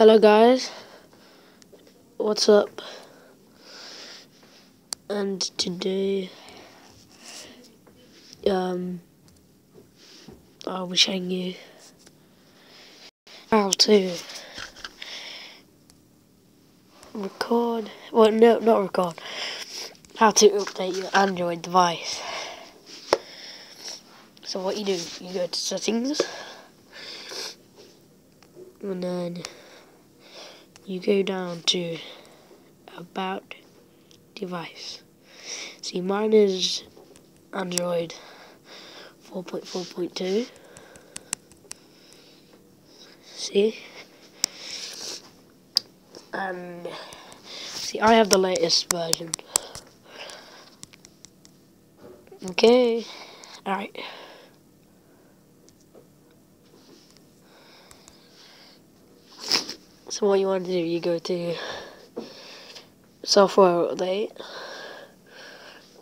Hello guys, what's up? And today, um, I'll be showing you how to record, well no, not record, how to update your Android device. So what you do, you go to settings, and then you go down to about device. See, mine is Android 4.4.2. See? And see, I have the latest version. Okay, alright. So what you want to do, you go to software update.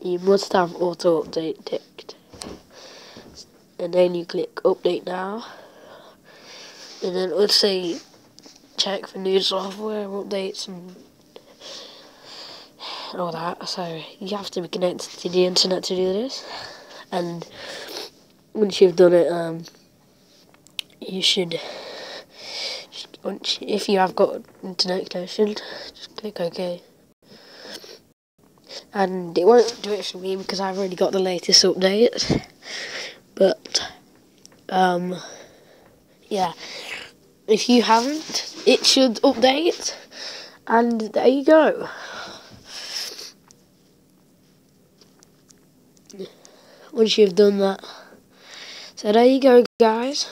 You must have auto update ticked. And then you click update now. And then let's say check for new software updates and all that. So you have to be connected to the internet to do this. And once you've done it, um, you should if you have got internet connection, just click OK. And it won't do it for me because I've already got the latest update. But, um, yeah. If you haven't, it should update. And there you go. Once you've done that. So there you go, guys.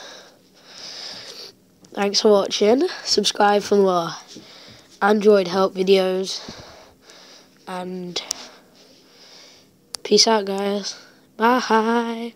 Thanks for watching. Subscribe for more Android help videos. And peace out, guys. Bye.